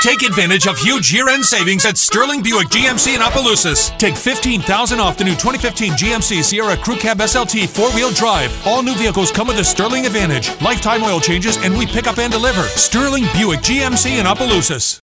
Take advantage of huge year-end savings at Sterling Buick GMC in Opelousas. Take 15000 off the new 2015 GMC Sierra Crew Cab SLT four-wheel drive. All new vehicles come with a Sterling Advantage, lifetime oil changes, and we pick up and deliver. Sterling Buick GMC in Opelousas.